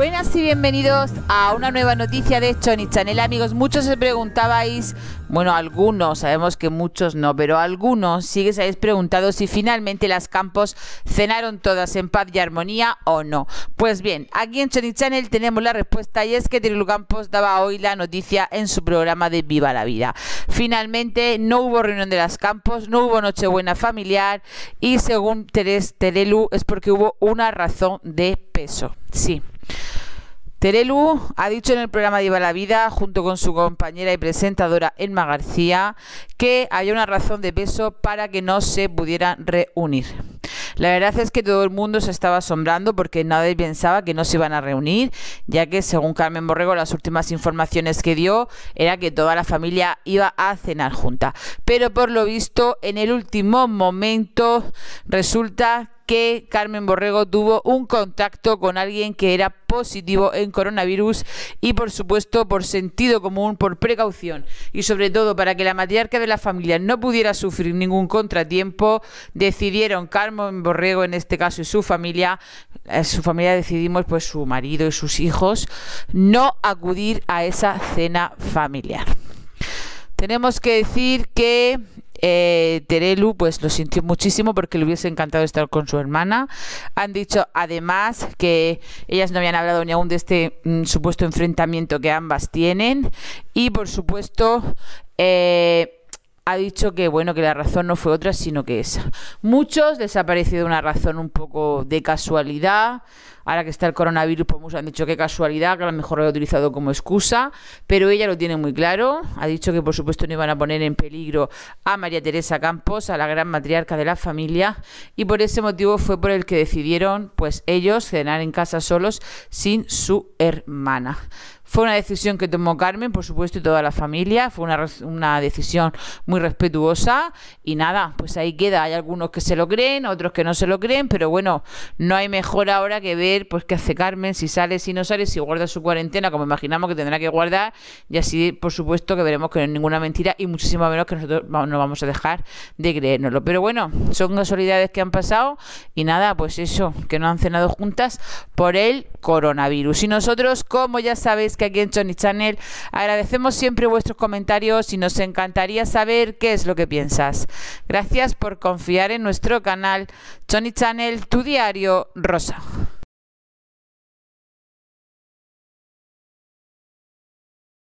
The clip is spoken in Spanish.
Buenas y bienvenidos a una nueva noticia de Choni Channel. Amigos, muchos se preguntabais, bueno, algunos, sabemos que muchos no, pero algunos sí que se habéis preguntado si finalmente las campos cenaron todas en paz y armonía o no. Pues bien, aquí en Choni Channel tenemos la respuesta y es que Terilu Campos daba hoy la noticia en su programa de Viva la Vida. Finalmente no hubo reunión de las campos, no hubo Nochebuena familiar y según Teres Terelu es porque hubo una razón de peso. Sí. Terelu ha dicho en el programa de Iba la Vida, junto con su compañera y presentadora Elma García, que había una razón de peso para que no se pudieran reunir. La verdad es que todo el mundo se estaba asombrando porque nadie pensaba que no se iban a reunir, ya que según Carmen Borrego las últimas informaciones que dio era que toda la familia iba a cenar junta. Pero por lo visto en el último momento resulta que Carmen Borrego tuvo un contacto con alguien que era positivo en coronavirus y por supuesto por sentido común, por precaución y sobre todo para que la matriarca de la familia no pudiera sufrir ningún contratiempo, decidieron Carmen Borrego en este caso y su familia, eh, su familia decidimos pues su marido y sus hijos no acudir a esa cena familiar. Tenemos que decir que eh, Terelu pues lo sintió muchísimo porque le hubiese encantado estar con su hermana. Han dicho además que ellas no habían hablado ni aún de este mm, supuesto enfrentamiento que ambas tienen y por supuesto eh, ha dicho que bueno que la razón no fue otra sino que esa. Muchos les ha parecido una razón un poco de casualidad. Ahora que está el coronavirus, pues muchos han dicho que casualidad, que a lo mejor lo ha utilizado como excusa, pero ella lo tiene muy claro. Ha dicho que por supuesto no iban a poner en peligro a María Teresa Campos, a la gran matriarca de la familia, y por ese motivo fue por el que decidieron, pues ellos, cenar en casa solos sin su hermana. Fue una decisión que tomó Carmen, por supuesto, y toda la familia. Fue una, una, decisión muy respetuosa. Y nada, pues ahí queda. Hay algunos que se lo creen, otros que no se lo creen, pero bueno, no hay mejor ahora que ver pues qué hace Carmen, si sale, si no sale, si guarda su cuarentena, como imaginamos que tendrá que guardar. Y así, por supuesto, que veremos que no es ninguna mentira y muchísimo menos que nosotros no vamos a dejar de creérnoslo. Pero bueno, son casualidades que han pasado. Y nada, pues eso, que no han cenado juntas por el coronavirus. Y nosotros, como ya sabéis, aquí en Johnny Channel agradecemos siempre vuestros comentarios y nos encantaría saber qué es lo que piensas. Gracias por confiar en nuestro canal Johnny Channel, tu diario rosa.